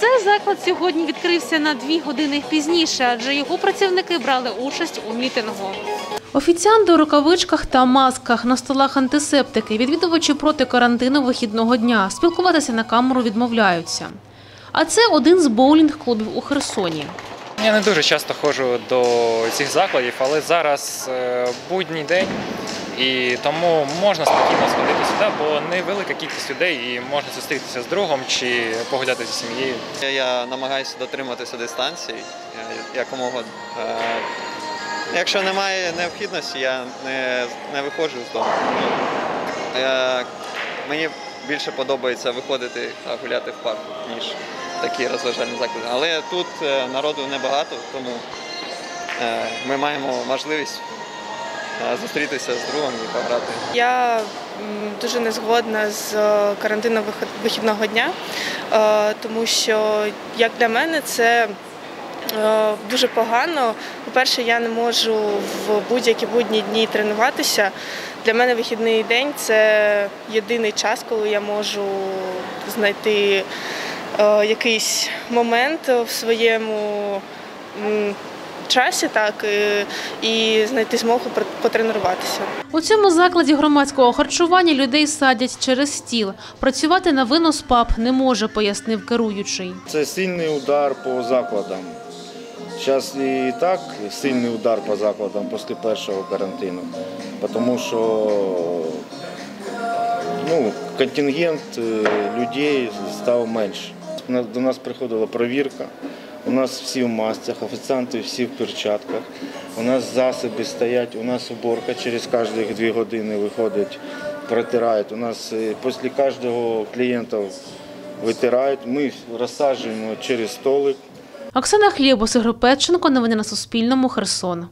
Цей заклад сьогодні відкрився на дві години пізніше, адже його працівники брали участь у мітингу. Офіціанти у рукавичках та масках на столах антисептики. Відвідувачі проти карантину вихідного дня. Спілкуватися на камеру відмовляються. А це один з боулінг-клубів у Херсоні. Я не дуже часто ходжу до цих закладів, але зараз е, будній день, і тому можна спокійно сходити сюди, бо невелика кількість людей і можна зустрітися з другом чи погуляти зі сім'єю. Я намагаюся дотриматися дистанції е, якомога. е, Якщо немає необхідності, я не, не виходжу з дому. Е, Мені більше подобається виходити та гуляти в парку, ніж такі розважальні заклади. Але тут народу небагато, тому ми маємо можливість зустрітися з другом і пограти. Я дуже не згодна з е, карантином вихідного дня, е, тому що, як для мене, це е, дуже погано. По-перше, я не можу в будь-які будні дні тренуватися. Для мене вихідний день це єдиний час, коли я можу знайти якийсь момент в своєму часі, так і, і знайти змогу потренуватися. У цьому закладі громадського харчування людей садять через стіл. Працювати на винос ПАП не може, пояснив керуючий. Це сильний удар по закладам. Зараз і так сильний удар по закладам після першого карантину, тому що ну, контингент е, людей став менше. До нас приходила перевірка. У нас всі в масках, офіціанти всі в перчатках. У нас засоби стоять, у нас уборка через кожні дві години виходить, протирають. У нас е, після кожного клієнта витирають. Ми розсаджуємо через столик. Оксана Хлєбус, Ігор Петченко. Новини на Суспільному. Херсон.